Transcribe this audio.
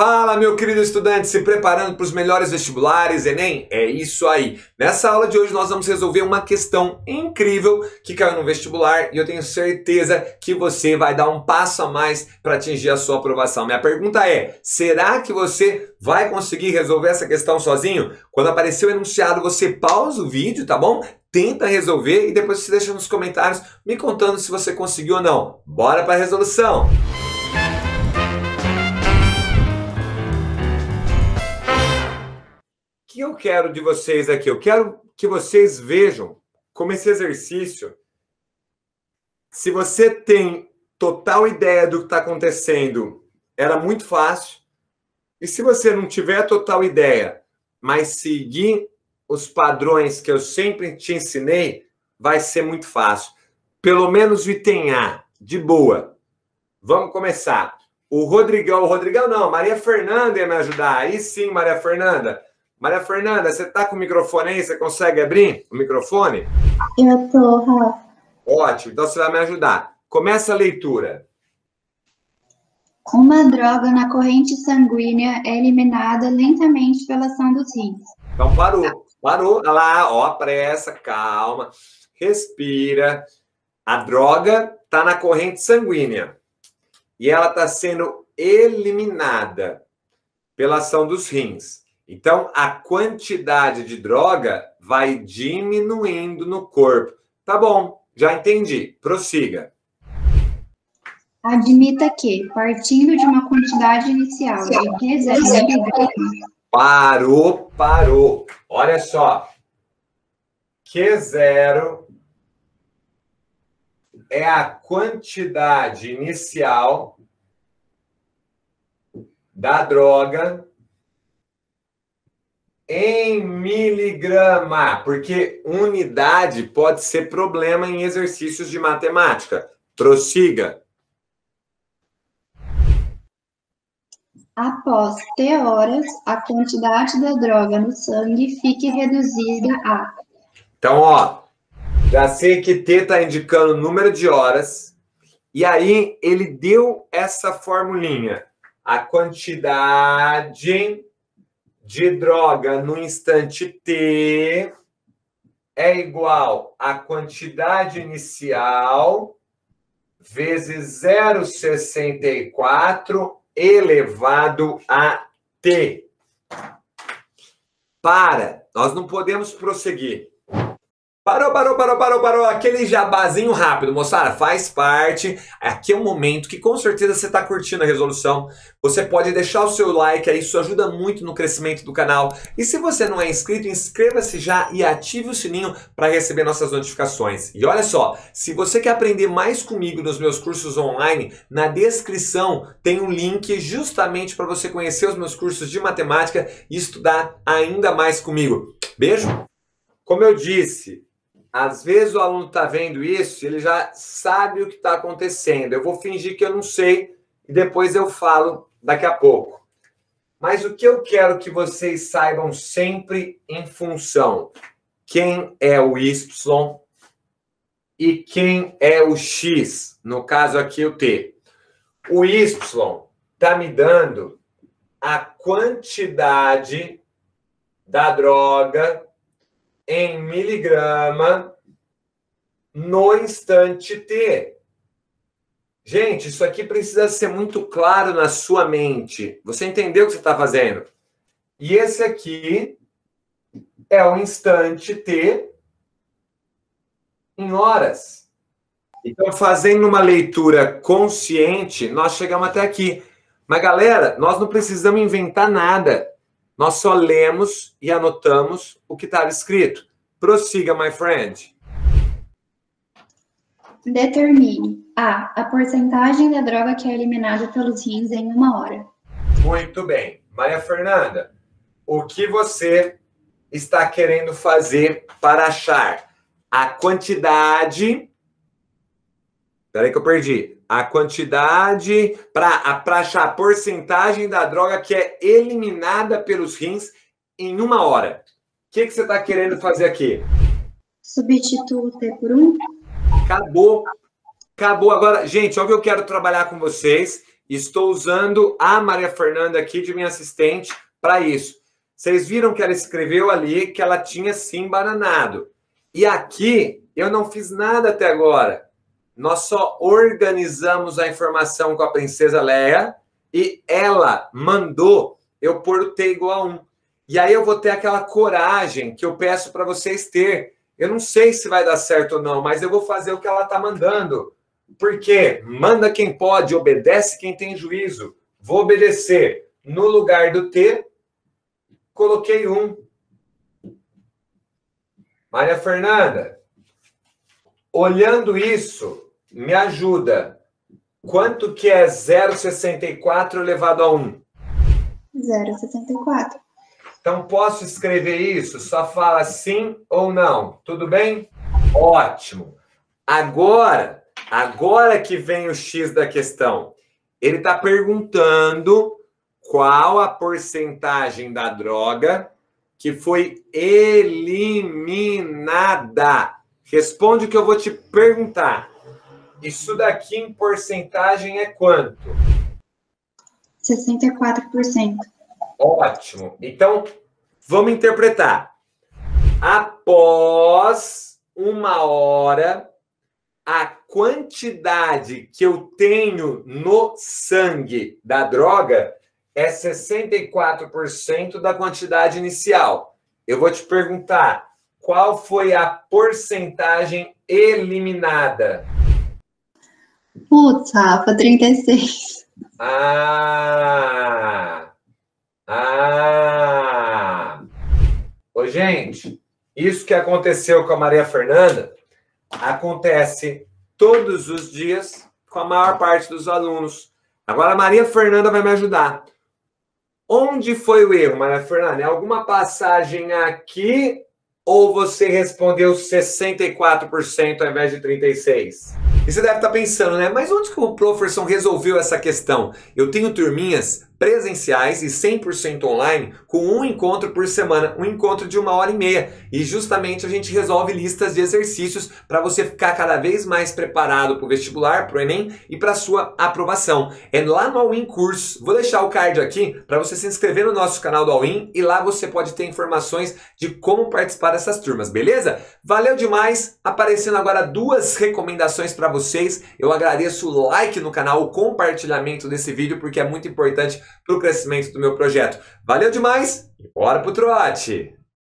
Fala, meu querido estudante, se preparando para os melhores vestibulares, Enem? É isso aí. Nessa aula de hoje nós vamos resolver uma questão incrível que caiu no vestibular e eu tenho certeza que você vai dar um passo a mais para atingir a sua aprovação. Minha pergunta é: será que você vai conseguir resolver essa questão sozinho? Quando aparecer o enunciado, você pausa o vídeo, tá bom? Tenta resolver e depois você deixa nos comentários me contando se você conseguiu ou não. Bora para a resolução! Que eu quero de vocês aqui? Eu quero que vocês vejam como esse exercício, se você tem total ideia do que está acontecendo, era muito fácil. E se você não tiver total ideia, mas seguir os padrões que eu sempre te ensinei, vai ser muito fácil. Pelo menos o item A, de boa. Vamos começar. O Rodrigão, o Rodrigão não, Maria Fernanda ia me ajudar. Aí sim, Maria Fernanda. Maria Fernanda, você está com o microfone aí? Você consegue abrir o microfone? Eu tô, Rafa. Ótimo, então você vai me ajudar. Começa a leitura. Uma droga na corrente sanguínea é eliminada lentamente pela ação dos rins. Então parou, parou. Olha lá, ó, pressa, calma, respira. A droga está na corrente sanguínea e ela está sendo eliminada pela ação dos rins. Então, a quantidade de droga vai diminuindo no corpo. Tá bom, já entendi. Prossiga. Admita que, partindo de uma quantidade inicial de 15 miligramas. Parou, parou. Olha só. Q0 é a quantidade inicial da droga em miligrama, porque unidade pode ser problema em exercícios de matemática. Prossiga. Após T horas, a quantidade da droga no sangue fique reduzida a. Então, ó, já sei que T está indicando o número de horas, e aí ele deu essa formulinha. A quantidade de droga no instante T é igual à quantidade inicial vezes 0,64 elevado a T. Para, nós não podemos prosseguir. Parou, parou, parou, parou, parou. Aquele jabazinho rápido, moçada, faz parte. Aqui é um momento que com certeza você está curtindo a resolução. Você pode deixar o seu like aí, isso ajuda muito no crescimento do canal. E se você não é inscrito, inscreva-se já e ative o sininho para receber nossas notificações. E olha só, se você quer aprender mais comigo nos meus cursos online, na descrição tem um link justamente para você conhecer os meus cursos de matemática e estudar ainda mais comigo. Beijo! Como eu disse, às vezes o aluno está vendo isso, ele já sabe o que está acontecendo. Eu vou fingir que eu não sei e depois eu falo daqui a pouco. Mas o que eu quero que vocês saibam sempre em função quem é o Y e quem é o X, no caso aqui o T. O Y está me dando a quantidade da droga em miligrama no instante T. Gente, isso aqui precisa ser muito claro na sua mente. Você entendeu o que você está fazendo? E esse aqui é o instante T em horas. Então, fazendo uma leitura consciente, nós chegamos até aqui. Mas, galera, nós não precisamos inventar nada. Nós só lemos e anotamos o que estava escrito. Prossiga, my friend. Determine A. A porcentagem da droga que é eliminada pelos rins em uma hora. Muito bem. Maria Fernanda, o que você está querendo fazer para achar a quantidade. Peraí que eu perdi a quantidade para achar a porcentagem da droga que é eliminada pelos rins em uma hora. O que, que você está querendo fazer aqui? Substituo T por 1. Acabou. Acabou. Agora, gente, olha o que eu quero trabalhar com vocês. Estou usando a Maria Fernanda aqui de minha assistente para isso. Vocês viram que ela escreveu ali que ela tinha sim bananado. E aqui eu não fiz nada até agora. Nós só organizamos a informação com a princesa Leia e ela mandou eu pôr o T igual a 1. E aí eu vou ter aquela coragem que eu peço para vocês ter. Eu não sei se vai dar certo ou não, mas eu vou fazer o que ela está mandando. Porque manda quem pode, obedece quem tem juízo. Vou obedecer. No lugar do T, coloquei um. Maria Fernanda, olhando isso, me ajuda. Quanto que é 0,64 elevado a 1? 0,64. Então, posso escrever isso? Só fala sim ou não. Tudo bem? Ótimo. Agora, agora que vem o X da questão. Ele está perguntando qual a porcentagem da droga que foi eliminada. Responde o que eu vou te perguntar. Isso daqui em porcentagem é quanto? 64%. Ótimo. Então, vamos interpretar. Após uma hora, a quantidade que eu tenho no sangue da droga é 64% da quantidade inicial. Eu vou te perguntar, qual foi a porcentagem eliminada? Putz, Rafa, 36. Ah! Ah! Ô, gente, isso que aconteceu com a Maria Fernanda acontece todos os dias com a maior parte dos alunos. Agora a Maria Fernanda vai me ajudar. Onde foi o erro, Maria Fernanda? Em alguma passagem aqui ou você respondeu 64% ao invés de 36%? E você deve estar pensando, né? Mas onde que o Professon resolveu essa questão? Eu tenho turminhas presenciais e 100% online com um encontro por semana, um encontro de uma hora e meia. E justamente a gente resolve listas de exercícios para você ficar cada vez mais preparado para o vestibular, para o Enem e para sua aprovação. É lá no Cursos. Vou deixar o card aqui para você se inscrever no nosso canal do Allwin e lá você pode ter informações de como participar dessas turmas, beleza? Valeu demais! Aparecendo agora duas recomendações para vocês. Eu agradeço o like no canal, o compartilhamento desse vídeo porque é muito importante para o crescimento do meu projeto. Valeu demais e bora pro trote!